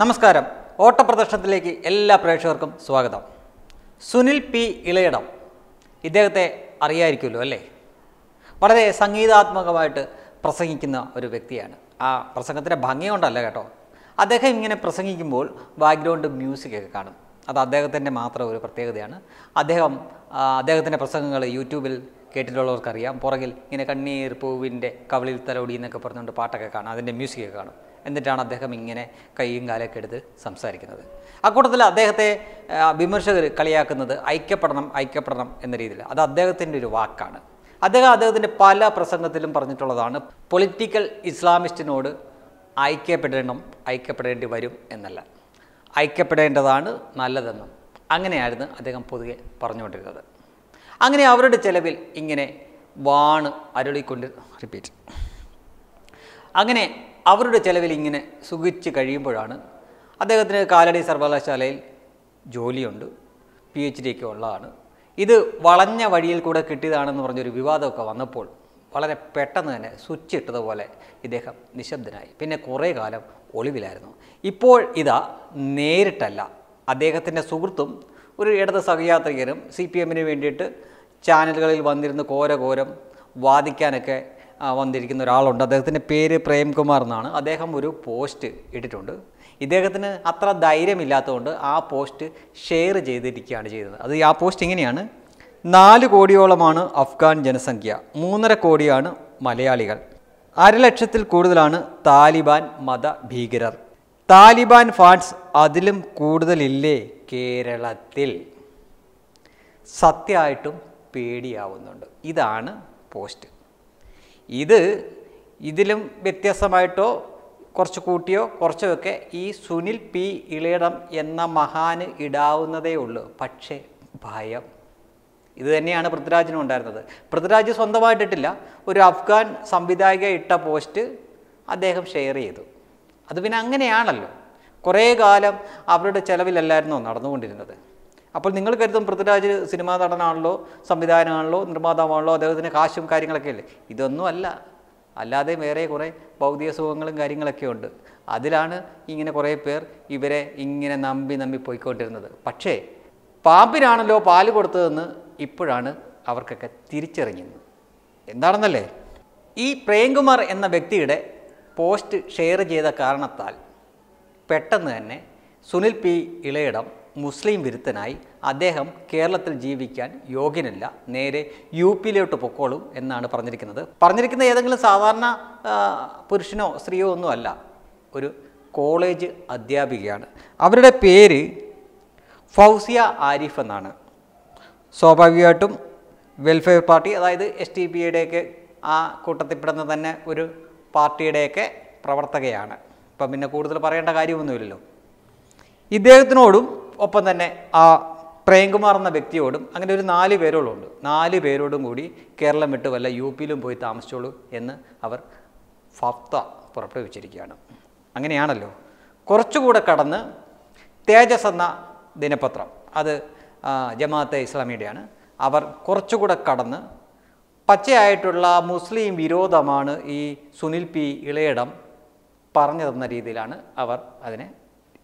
നമസ്കാരം. ഓട്ടപ്രദർശനത്തിലേക്ക് എല്ലാ പ്രേക്ഷകർക്കും സ്വാഗതം. സുനിൽ പി ഇളയിടം. ഇദ്ദേഹത്തെ അറിയായിരിക്കുമല്ലോ അല്ലേ? വളരെ സംഗീതാത്മകമായിട്ട് പ്രസംഗിക്കുന്ന ഒരു വ്യക്തിയാണ്. ആ പ്രസംഗത്തിന്റെ ഭംഗി കൊണ്ടല്ല കേട്ടോ. അദ്ദേഹം ഇങ്ങനെ പ്രസംഗിക്കുമ്പോൾ ബാക്ക്ഗ്രൗണ്ട് മ്യൂസിക്കൊക്കെ കാണും. അത് അദ്ദേഹത്തിന്റെ മാത്രം ഒരു പ്രത്യേകതയാണ്. അദ്ദേഹം അദ്ദേഹത്തിന്റെ പ്രസംഗങ്ങൾ യൂട്യൂബിൽ കേട്ടിട്ടുള്ളവർക്കറിയാം. പുറകിൽ ഇങ്ങനെ കണ്ണീർ പൂവിന്റെ കവളിൽ തലോടി എന്നൊക്കെ പറഞ്ഞുകൊണ്ട് പാട്ടൊക്കെ കാണാം. അതിന്റെ മ്യൂസിക്കൊക്കെ കാണും. എന്നിട്ടാണ് അദ്ദേഹം ഇങ്ങനെ കൈയും കാലൊക്കെ എടുത്ത് സംസാരിക്കുന്നത്. അക്കൂട്ടത്തിൽ അദ്ദേഹത്തെ വിമർശകർ കളിയാക്കുന്നത് ഐക്യപ്പെടണം ഐക്യപ്പെടണം എന്ന രീതിയിൽ. അത് അദ്ദേഹത്തിന്റെ ഒരു വാക്കാണ്. അദ്ദേഹം അദ്ദേഹത്തിന്റെ പല പ്രസംഗത്തിലും പറഞ്ഞിട്ടുള്ളതാണ് പൊളിറ്റിക്കൽ ഇസ്ലാമിസ്റ്റിനോട് ഐക്യപ്പെടണം ഐക്യപ്പെടേണ്ടി വരും എന്നല്ല. ഐക്യപ്പെടേണ്ടതാണ് നല്ലതെന്നും അങ്ങനെയായിരുന്നു അദ്ദേഹം പൊതുവെ പറഞ്ഞുകൊണ്ടിരുന്നത്. അങ്ങനെ അവരുടെ ചെലവിൽ ഇങ്ങനെ വാണ് അരുളിക്കൊണ്ട് റിപ്പീറ്റ് അങ്ങനെ അവരുടെ ചിലവിൽ ഇങ്ങനെ സുഖിച്ച് കഴിയുമ്പോഴാണ് അദ്ദേഹത്തിന് കാലടി സർവകലാശാലയിൽ ജോലിയുണ്ട്. പി എച്ച് ഡി ഒക്കെ ഉള്ളതാണ്. ഇത് വളഞ്ഞ വഴിയിൽ കൂടെ കിട്ടിയതാണെന്ന് പറഞ്ഞൊരു വിവാദമൊക്കെ വന്നപ്പോൾ വളരെ പെട്ടെന്ന് തന്നെ സ്വിച്ച് ഇട്ടതുപോലെ ഇദ്ദേഹം നിശബ്ദനായി. പിന്നെ കുറേ കാലം ഒളിവിലായിരുന്നു. ഇപ്പോൾ ഇതാ നേരിട്ടല്ല. അദ്ദേഹത്തിന്റെ സുഹൃത്തും ഒരു ഇടത് സഹയാത്രികരും സി പി എമ്മിന് വേണ്ടിയിട്ട് ചാനലുകളിൽ വന്നിരുന്ന് കോരകോരം വാദിക്കാനൊക്കെ വന്നിരിക്കുന്ന ഒരാളുണ്ട്. അദ്ദേഹത്തിന്റെ പേര് പ്രേംകുമാർ എന്നാണ്. അദ്ദേഹം ഒരു പോസ്റ്റ് ഇട്ടിട്ടുണ്ട്. ഇദ്ദേഹത്തിന് അത്ര ധൈര്യമില്ലാത്തതുകൊണ്ട് ആ പോസ്റ്റ് ഷെയർ ചെയ്തിരിക്കുകയാണ് ചെയ്തത്. അത് ആ പോസ്റ്റ് ഇങ്ങനെയാണ്. നാല് കോടിയോളമാണ് അഫ്ഗാൻ ജനസംഖ്യ. മൂന്നര കോടിയാണ് മലയാളികൾ. അരലക്ഷത്തിൽ കൂടുതലാണ് താലിബാൻ മത ഭീകരർ. താലിബാൻ ഫാൻസ് അതിലും കൂടുതലില്ലേ കേരളത്തിൽ? സത്യമായിട്ടും പേടിയാവുന്നുണ്ട്. ഇതാണ് പോസ്റ്റ് ഇത് ഇതിലും വ്യത്യസ്തമായിട്ടോ കുറച്ച് കൂട്ടിയോ കുറച്ചൊക്കെ ഈ സുനിൽ പി ഇളയിടം എന്ന മഹാന് ഇടാവുന്നതേ ഉള്ളൂ. പക്ഷേ ഭയം. ഇത് തന്നെയാണ് പൃഥ്വിരാജിനും ഉണ്ടായിരുന്നത്. പൃഥ്വിരാജ് സ്വന്തമായിട്ടിട്ടില്ല. ഒരു അഫ്ഗാൻ സംവിധായിക ഇട്ട പോസ്റ്റ് അദ്ദേഹം ഷെയർ ചെയ്തു. അത് പിന്നെ അങ്ങനെയാണല്ലോ. കുറേ കാലം അവരുടെ ചെലവിലല്ലായിരുന്നോ നടന്നുകൊണ്ടിരുന്നത്. അപ്പോൾ നിങ്ങൾ കരുതും പൃഥ്വിരാജ് സിനിമാ നടനാണല്ലോ സംവിധാനമാണല്ലോ നിർമ്മാതാവാണല്ലോ അദ്ദേഹത്തിന് കാശും കാര്യങ്ങളൊക്കെ അല്ലേ? ഇതൊന്നും അല്ല. അല്ലാതെ വേറെ കുറേ ഭൗതിക സുഖങ്ങളും കാര്യങ്ങളൊക്കെ ഉണ്ട്. അതിലാണ് ഇങ്ങനെ കുറേ പേർ ഇവരെ ഇങ്ങനെ നമ്പി നമ്പി പോയിക്കൊണ്ടിരുന്നത്. പക്ഷേ പാമ്പിനാണല്ലോ പാൽ കൊടുത്തതെന്ന് ഇപ്പോഴാണ് അവർക്കൊക്കെ തിരിച്ചറിഞ്ഞത് എന്താണെന്നല്ലേ? ഈ പ്രേംകുമാർ എന്ന വ്യക്തിയുടെ പോസ്റ്റ് ഷെയർ ചെയ്ത കാരണത്താൽ പെട്ടെന്ന് തന്നെ സുനിൽ പി ഇളയിടം മുസ്ലിം വിരുദ്ധനായി അദ്ദേഹം കേരളത്തിൽ ജീവിക്കാൻ യോഗ്യനല്ല. നേരെ യു പിയിലോട്ട് പൊക്കോളും എന്നാണ് പറഞ്ഞിരിക്കുന്നത്. പറഞ്ഞിരിക്കുന്ന ഏതെങ്കിലും സാധാരണ പുരുഷനോ സ്ത്രീയോ ഒന്നുമല്ല ഒരു കോളേജ് അധ്യാപികയാണ്. അവരുടെ പേര് ഫൗസിയ ആരിഫ് എന്നാണ്. സ്വാഭാവികമായിട്ടും വെൽഫെയർ പാർട്ടി അതായത് എസ് ടി പിയുടെയൊക്കെ ആ കൂട്ടത്തിൽപ്പെടുന്ന തന്നെ ഒരു പാർട്ടിയുടെയൊക്കെ പ്രവർത്തകയാണ്. അപ്പം പിന്നെ കൂടുതൽ പറയേണ്ട കാര്യമൊന്നുമില്ലല്ലോ. ഇദ്ദേഹത്തിനോടും ഒപ്പം തന്നെ ആ പ്രേംകുമാർ എന്ന വ്യക്തിയോടും അങ്ങനെ ഒരു നാല് പേരോളുണ്ട്. നാല് പേരോടും കൂടി കേരളം വിട്ട് വല്ല യു പിയിലും പോയി താമസിച്ചോളൂ എന്ന് അവർ ഫത്ത പുറപ്പെടുവിച്ചിരിക്കുകയാണ്. അങ്ങനെയാണല്ലോ. കുറച്ചുകൂടെ കടന്ന് തേജസ് എന്ന ദിനപത്രം അത് ജമാഅത്തെ ഇസ്ലാമിയുടെയാണ്. അവർ കുറച്ചുകൂടെ കടന്ന് പച്ചയായിട്ടുള്ള മുസ്ലിം വിരോധമാണ് ഈ സുനിൽ പി ഇളയിടം പറഞ്ഞു തന്ന രീതിയിലാണ് അവർ അതിനെ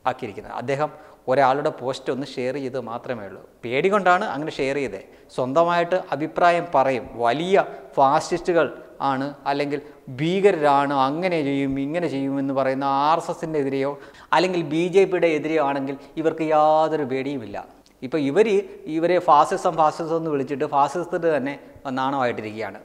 ആക്കിയിരിക്കുന്നത്. അദ്ദേഹം ഒരാളുടെ പോസ്റ്റ് ഒന്ന് ഷെയർ ചെയ്ത് മാത്രമേ ഉള്ളൂ. പേടി കൊണ്ടാണ് അങ്ങനെ ഷെയർ ചെയ്തത് സ്വന്തമായിട്ട് അഭിപ്രായം പറയും. വലിയ ഫാസിസ്റ്റുകൾ ആണ് അല്ലെങ്കിൽ ഭീകരരാണ് അങ്ങനെ ചെയ്യും ഇങ്ങനെ ചെയ്യുമെന്ന് പറയുന്ന ആർ എസ് എസിന്റെ എതിരെയോ അല്ലെങ്കിൽ ബി ജെ പിയുടെ എതിരെയോ ആണെങ്കിൽ ഇവർക്ക് യാതൊരു പേടിയുമില്ല. ഇപ്പോൾ ഇവർ ഇവരെ ഫാസിസം ഫാസിസം എന്ന് വിളിച്ചിട്ട് ഫാസിസത്തിന് തന്നെ നാണമായിട്ടിരിക്കുകയാണ്.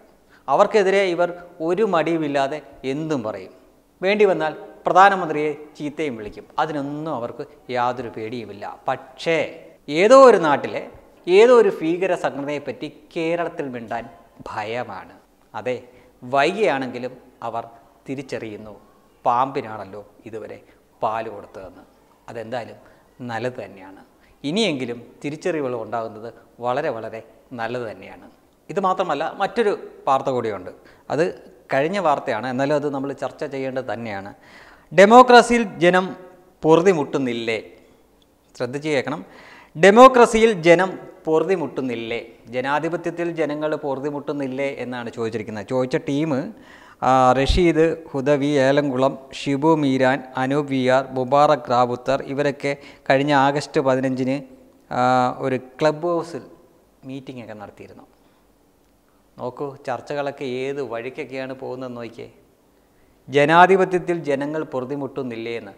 അവർക്കെതിരെ ഇവർ ഒരു മടിയുമില്ലാതെ എന്തും പറയും. വേണ്ടി വന്നാൽ പ്രധാനമന്ത്രിയെ ചീത്തയും വിളിക്കും. അതിനൊന്നും അവർക്ക് യാതൊരു പേടിയുമില്ല. പക്ഷേ ഏതോ ഒരു നാട്ടിലെ ഏതോ ഒരു ഭീകര സംഘടനയെപ്പറ്റി കേരളത്തിൽ മിണ്ടാൻ ഭയമാണ്. അതെ വൈകിയാണെങ്കിലും അവർ തിരിച്ചറിയുന്നു. പാമ്പിനാണല്ലോ ഇതുവരെ പാൽ കൊടുത്തതെന്ന്. അതെന്തായാലും നല്ലത് തന്നെയാണ്. ഇനിയെങ്കിലും തിരിച്ചറിവുകൾ ഉണ്ടാകുന്നത് വളരെ വളരെ നല്ലത് തന്നെയാണ്. ഇത് മാത്രമല്ല മറ്റൊരു വാർത്ത കൂടിയുണ്ട്. അത് കഴിഞ്ഞ വാർത്തയാണ്. എന്നാലും അത് നമ്മൾ ചർച്ച ചെയ്യേണ്ടത് തന്നെയാണ്. ഡെമോക്രസിയിൽ ജനം പൊറുതിമുട്ടുന്നില്ലേ? ശ്രദ്ധിച്ച് കേൾക്കണം. ഡെമോക്രസിയിൽ ജനം പൊറുതിമുട്ടുന്നില്ലേ? ജനാധിപത്യത്തിൽ ജനങ്ങൾ പൊറുതിമുട്ടുന്നില്ലേ എന്നാണ് ചോദിച്ചിരിക്കുന്നത്. ചോദിച്ച team Rasheed Hudawi Elamkulam Shibu Meeran Anoop V R Mubarak Rawther ഇവരൊക്കെ കഴിഞ്ഞ ആഗസ്റ്റ് പതിനഞ്ചിന് ഒരു ക്ലബ് ഹൗസിൽ മീറ്റിംഗ് ഒക്കെ നടത്തിയിരുന്നു. നോക്കൂ ചർച്ചകളൊക്കെ ഏത് വഴിക്കൊക്കെയാണ് പോകുന്നതെന്ന് നോക്കിയേ. ജനാധിപത്യത്തിൽ ജനങ്ങൾ പൊറുതിമുട്ടുന്നില്ലേ എന്ന്.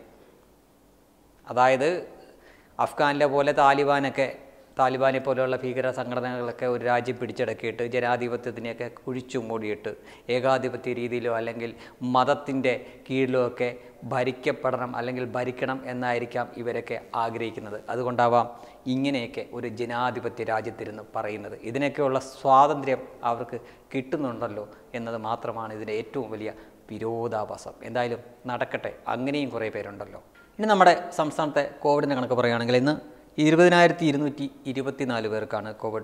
അതായത് അഫ്ഗാനിലെ പോലെ താലിബാനൊക്കെ താലിബാനെ പോലെയുള്ള ഭീകര സംഘടനകളൊക്കെ ഒരു രാജ്യം പിടിച്ചടക്കിയിട്ട് ജനാധിപത്യത്തിനെയൊക്കെ കുഴിച്ചു മൂടിയിട്ട് ഏകാധിപത്യ രീതിയിലോ അല്ലെങ്കിൽ മതത്തിന്റെ കീഴിലോ ഒക്കെ ഭരിക്കപ്പെടണം അല്ലെങ്കിൽ ഭരിക്കണം എന്നായിരിക്കാം ഇവരൊക്കെ ആഗ്രഹിക്കുന്നത്. അതുകൊണ്ടാവാം ഇങ്ങനെയൊക്കെ ഒരു ജനാധിപത്യ രാജ്യത്തിരുന്ന് പറയുന്നത്. ഇതിനൊക്കെയുള്ള സ്വാതന്ത്ര്യം അവർക്ക് കിട്ടുന്നുണ്ടല്ലോ എന്നത് മാത്രമാണ് ഇതിന്റെ ഏറ്റവും വലിയ വിരോധാഭാസം. എന്തായാലും നടക്കട്ടെ. അങ്ങനെയും കുറേ പേരുണ്ടല്ലോ. ഇനി നമ്മുടെ സംസ്ഥാനത്തെ കോവിഡിന്റെ കണക്ക് പറയുകയാണെങ്കിൽ ഇന്ന് ഇരുപതിനായിരത്തി ഇരുന്നൂറ്റി ഇരുപത്തിനാല് പേർക്കാണ് കോവിഡ്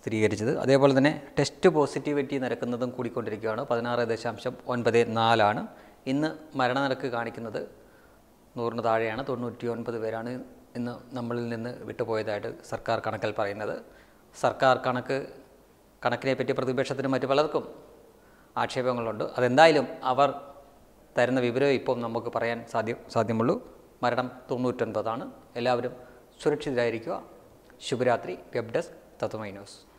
സ്ഥിരീകരിച്ചത്. അതേപോലെ തന്നെ ടെസ്റ്റ് പോസിറ്റിവിറ്റി നിരക്കുന്നതും കൂടിക്കൊണ്ടിരിക്കുകയാണ്. പതിനാറ് ദശാംശം ഒൻപത് നാലാണ്. ഇന്ന് മരണനിരക്ക് കാണിക്കുന്നത് നൂറിന് താഴെയാണ്. തൊണ്ണൂറ്റി ഒൻപത് പേരാണ് ഇന്ന് നമ്മളിൽ നിന്ന് വിട്ടുപോയതായിട്ട് സർക്കാർ കണക്കിൽ പറയുന്നത്. സർക്കാർ കണക്ക് കണക്കിനെ പറ്റി പ്രതിപക്ഷത്തിനും മറ്റു പലർക്കും ആക്ഷേപങ്ങളുണ്ട്. അതെന്തായാലും അവർ തരുന്ന വിവരം ഇപ്പം നമുക്ക് പറയാൻ സാധ്യം സാധ്യമുള്ളൂ. മരണം തൊണ്ണൂറ്റൊൻപതാണ്. എല്ലാവരും സുരക്ഷിതരായിരിക്കുക. ശുഭരാത്രി. Web desk Tatwamayi news.